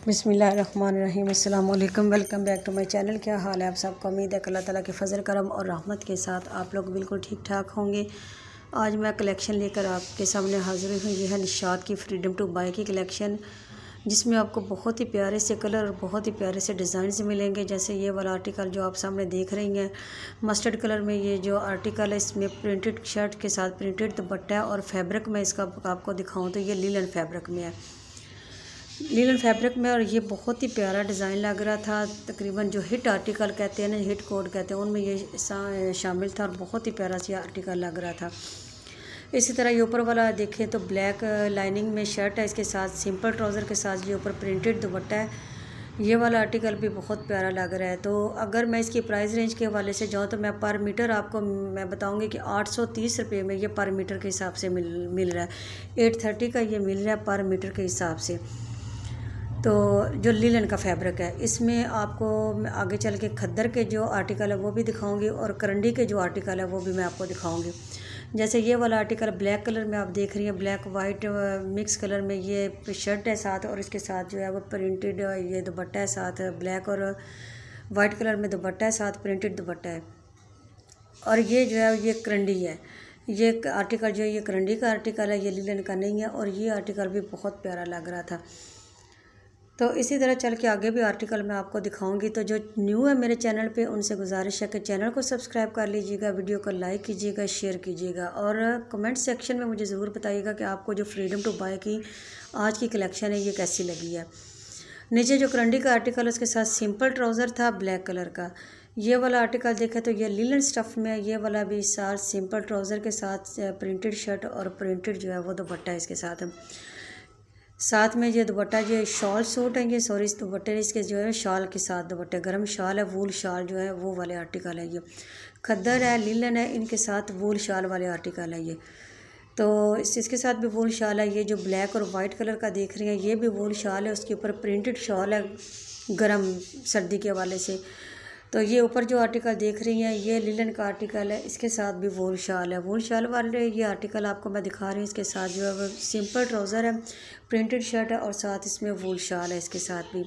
बिसमीम welcome back to my channel. क्या हाल है आप सबको? उम्मीद है अल्लाह ताला के फ़ज़ल करम और रहमत के साथ आप लोग बिल्कुल ठीक ठाक होंगे। आज मैं कलेक्शन लेकर आपके सामने हाज़िर हुई। यह है निशात की फ्रीडम टू बाई की कलेक्शन, जिसमें आपको बहुत ही प्यारे से कलर और बहुत ही प्यारे से डिज़ाइन मिलेंगे। जैसे ये वाला आर्टिकल जो आप सामने देख रही हैं, मस्टर्ड कलर में ये जो आर्टिकल है, इसमें प्रिंटेड शर्ट के साथ प्रिंटेड दुपट्टा और फैब्रिक में इसका आपको दिखाऊँ तो ये लीलन फैब्रिक में है। लीलन फैब्रिक में और ये बहुत ही प्यारा डिज़ाइन लग रहा था। तकरीबन जो हिट आर्टिकल कहते हैं ना, हिट कोड कहते हैं, उनमें ये शामिल था और बहुत ही प्यारा सा आर्टिकल लग रहा था। इसी तरह ये ऊपर वाला देखें तो ब्लैक लाइनिंग में शर्ट है, इसके साथ सिंपल ट्राउज़र के साथ ये ऊपर प्रिंटेड दुपट्टा है। ये वाला आर्टिकल भी बहुत प्यारा लग रहा है। तो अगर मैं इसकी प्राइस रेंज के हवाले से जाऊँ तो मैं पर मीटर आपको, मैं बताऊँगी कि आठ सौ तीस रुपये में ये पर मीटर के हिसाब से मिल मिल रहा है। एट थर्टी का ये मिल रहा है पर मीटर के हिसाब से। तो जो लीलन का फैब्रिक है, इसमें आपको आगे चल के खद्दर के जो आर्टिकल है, वो भी दिखाऊँगी और करंडी के जो आर्टिकल है, वो भी मैं आपको दिखाऊँगी। जैसे ये वाला आर्टिकल ब्लैक कलर में आप देख रही हैं, ब्लैक वाइट मिक्स कलर में ये शर्ट है साथ और इसके साथ जो है वो प्रिंटेड ये दुपट्टा है साथ, ब्लैक और वाइट कलर में दुपट्टा है साथ, प्रिंटेड दुपट्टा है। और ये जो है, ये करंडी है। ये आर्टिकल जो है, ये करंडी का आर्टिकल है, ये लीलन का नहीं है और ये आर्टिकल भी बहुत प्यारा लग रहा था। तो इसी तरह चल के आगे भी आर्टिकल मैं आपको दिखाऊँगी। तो जो न्यू है मेरे चैनल पे, उनसे गुजारिश है कि चैनल को सब्सक्राइब कर लीजिएगा वीडियो को लाइक कीजिएगा शेयर कीजिएगा और कमेंट सेक्शन में मुझे ज़रूर बताइएगा कि आपको जो फ्रीडम टू बाय की, आज की कलेक्शन है, ये कैसी लगी है। नीचे जो करंडी का आर्टिकल उसके साथ सिंपल ट्राउज़र था ब्लैक कलर का। ये वाला आर्टिकल देखें तो ये लीलन स्टफ़ में ये वाला भी साथ सिंपल ट्राउज़र के साथ प्रिंटेड शर्ट और प्रिंटेड जो है, वो दुपट्टा इसके साथ साथ में ये दुपट्टा, ये शॉल सूट है, ये सॉरी, इस दुपट्टे इसके जो है शॉल के साथ दुपट्टे, गर्म शॉल है, वूल शॉल जो है, वो वाले आर्टिकल है ये। खद्दर है, लीलन है, इनके साथ वूल शॉल वाले आर्टिकल है ये। तो इस, इसके साथ भी वूल शॉल है, ये जो ब्लैक और वाइट कलर का देख रही हैं, ये भी वूल शॉल है, उसके ऊपर प्रिंटेड शॉल है, गर्म सर्दी के हवाले से। तो ये ऊपर जो आर्टिकल देख रही हैं, ये लिलन का आर्टिकल है, इसके साथ भी वोल शाल है। वोल शाल वाले ये आर्टिकल आपको मैं दिखा रही हूँ, इसके साथ जो है वो सिंपल ट्राउज़र है प्रिंटेड शर्ट है और साथ इसमें वोल शाल है, इसके साथ भी।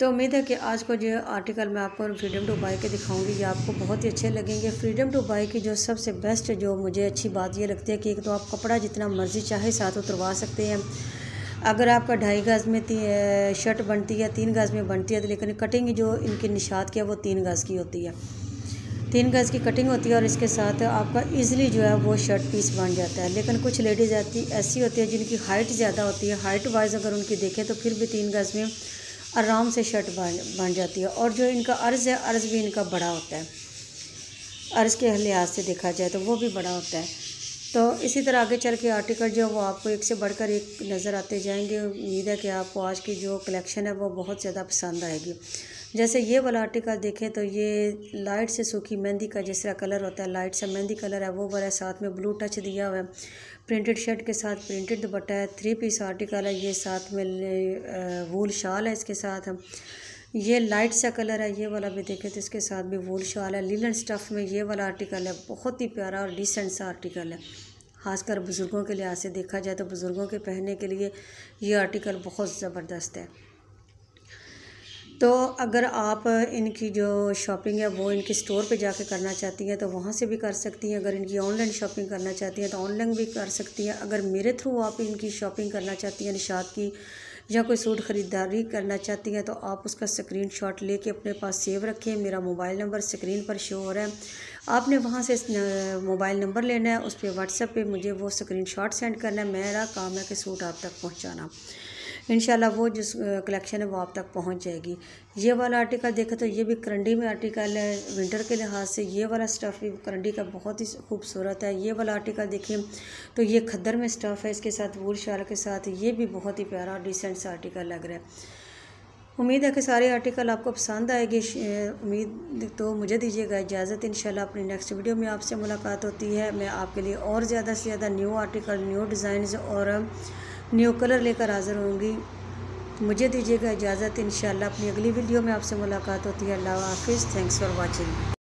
तो उम्मीद है कि आज को जो आर्टिकल मैं आपको फ्रीडम टू बाई के दिखाऊँगी, ये आपको बहुत ही अच्छे लगेंगे। फ्रीडम टू बाई की जो सबसे बेस्ट जो मुझे अच्छी बात ये लगती है कि एक तो आप कपड़ा जितना मर्ज़ी चाहे साथ उतरवा सकते हैं अगर आपका ढाई गज़ में शर्ट बनती है, तीन गज़ में बनती है तो लेकिन कटिंग जो इनकी निशात की है, वो तीन गज़ की होती है। तीन गज़ की कटिंग होती है और इसके साथ आपका इजीली जो है, वो शर्ट पीस बन जाता है। लेकिन कुछ लेडीज़ आती ऐसी होती है जिनकी हाइट ज़्यादा होती है। हाइट वाइज अगर उनकी देखें तो फिर भी तीन गज़ में आराम से शर्ट बन बन जाती है। और जो इनका अर्ज़ है, अर्ज़ भी इनका बड़ा होता है। अर्ज़ के लिहाज से देखा जाए तो वो भी बड़ा होता है। तो इसी तरह आगे चल के आर्टिकल जो वो आपको एक से बढ़कर एक नज़र आते जाएँगे। उम्मीद है कि आपको आज की जो कलेक्शन है वो बहुत ज़्यादा पसंद आएगी। जैसे ये वाला आर्टिकल देखें तो ये लाइट से सूखी मेहंदी का जिस तरह कलर होता है लाइट से मेहंदी कलर है, वो वाला साथ में ब्लू टच दिया हुआ है। प्रिंटेड शर्ट के साथ प्रिंटेड दुपट्टा है थ्री पीस आर्टिकल है, ये साथ में वूल शाल है इसके साथ। ये लाइट सा कलर है, ये वाला भी देखें तो इसके साथ भी वूल शाल है। लीलन स्टफ़ में ये वाला आर्टिकल है, बहुत ही प्यारा और डिसेंट सा आर्टिकल है। खासकर बुज़ुर्गों के लिहाज से देखा जाए तो बुज़ुर्गों के पहनने के लिए ये आर्टिकल बहुत ज़बरदस्त है। तो अगर आप इनकी जो शॉपिंग है, वो इनके स्टोर पे जाके करना चाहती हैं तो वहाँ से भी कर सकती हैं। अगर इनकी ऑनलाइन शॉपिंग करना चाहती हैं तो ऑनलाइन भी कर सकती हैं। अगर मेरे थ्रू आप इनकी शॉपिंग करना चाहती हैं निशात की या कोई सूट ख़रीदारी करना चाहती हैं तो आप उसका स्क्रीन शॉट लेके अपने पास सेव रखें। मेरा मोबाइल नंबर स्क्रीन पर शो हो रहा है। आपने वहाँ से मोबाइल नंबर लेना है, उस पर व्हाट्सएप पर मुझे वो स्क्रीन शॉट सेंड करना है। मेरा काम है कि सूट आप तक पहुँचाना। इन वो जिस कलेक्शन है वो आप तक पहुँच जाएगी। ये वाला आर्टिकल देखा तो ये भी करंडी में आर्टिकल है विंटर के लिहाज से ये वाला स्टफ़ भी करंडी का बहुत ही खूबसूरत है। ये वाला आर्टिकल देखिए तो ये खद्दर में स्टफ़ है, इसके साथ वूल शाल के साथ ये भी बहुत ही प्यारा और डिसेंट सा आर्टिकल लग रहा है। उम्मीद है कि सारे आर्टिकल आपको पसंद आएगी। उम्मीद तो मुझे दीजिएगा इजाज़त। इन अपनी नेक्स्ट वीडियो में आपसे मुलाकात होती है। मैं आपके लिए और ज़्यादा से ज़्यादा न्यू आर्टिकल न्यू डिज़ाइन और न्यू कलर लेकर हाज़िर होंगी। मुझे दीजिएगा इजाज़त। इन अपनी अगली वीडियो में आपसे मुलाकात होती है। अल्लाह हाफिज़। Thanks for watching